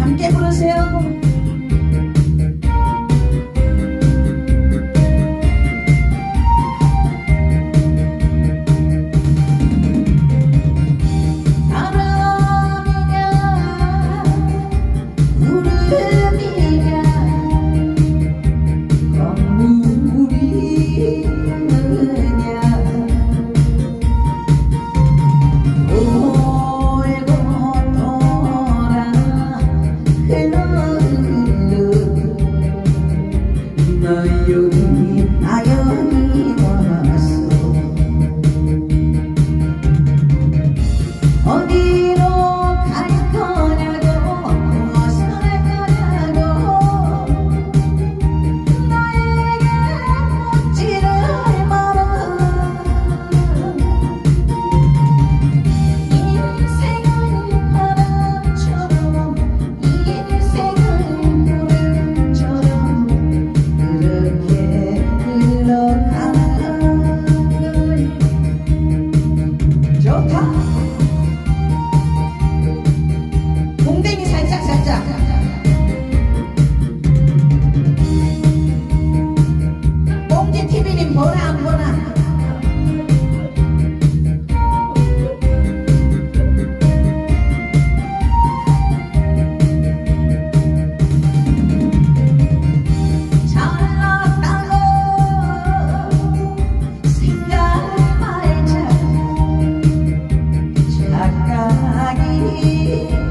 함께 부르세요 You.